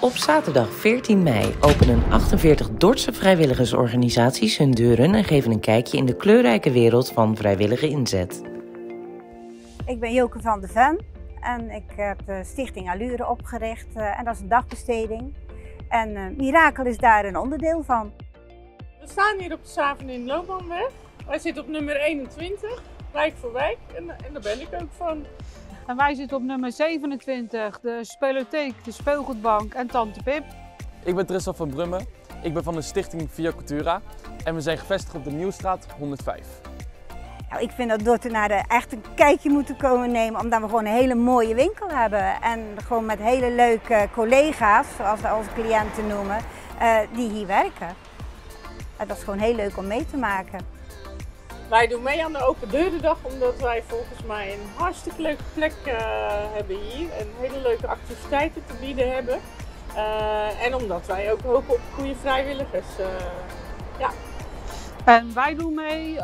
Op zaterdag 14 mei openen 48 Dordtse vrijwilligersorganisaties hun deuren en geven een kijkje in de kleurrijke wereld van vrijwillige inzet. Ik ben Joke van de Ven en ik heb de Stichting Allure opgericht eh, en dat is een dagbesteding. En uh, Mirakel is daar een onderdeel van. We staan hier op de Savenin Loopbaanweg. Wij zitten op nummer 21, wijk voor wijk en, en daar ben ik ook van. En wij zitten op nummer 27, de spelotheek, de speelgoedbank en Tante Pip. Ik ben Tristan van Brummen. Ik ben van de stichting Via Cultura en we zijn gevestigd op de Nieuwstraat 105. Nou, ik vind dat Dordtenaren echt een kijkje moeten komen nemen, omdat we gewoon een hele mooie winkel hebben. En gewoon met hele leuke collega's, zoals we onze cliënten noemen, uh, die hier werken. En dat is gewoon heel leuk om mee te maken. Wij doen mee aan de Open Deurendag omdat wij volgens mij een hartstikke leuke plek uh, hebben hier. En hele leuke activiteiten te bieden hebben. Uh, en omdat wij ook hopen op goede vrijwilligers. Uh, ja. En wij doen mee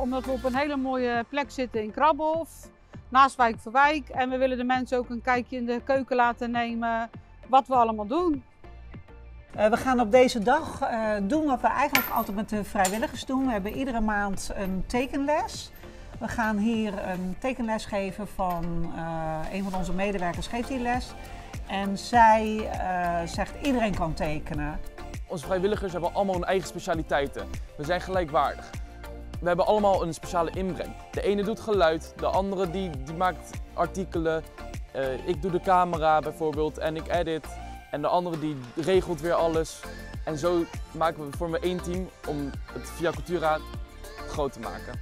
omdat we op een hele mooie plek zitten in Krabhof. Naast Wijk voor Wijk. En we willen de mensen ook een kijkje in de keuken laten nemen. Wat we allemaal doen. Uh, we gaan op deze dag uh, doen wat we eigenlijk altijd met de vrijwilligers doen. We hebben iedere maand een tekenles. We gaan hier een tekenles geven van uh, een van onze medewerkers geeft die les. En zij zegt iedereen kan tekenen. Onze vrijwilligers hebben allemaal hun eigen specialiteiten. We zijn gelijkwaardig. We hebben allemaal een speciale inbreng. De ene doet geluid, de andere die, die maakt artikelen. ik doe de camera bijvoorbeeld en ik edit. En de andere die regelt weer alles. En zo maken we, vormen één team om het via Cultura groot te maken.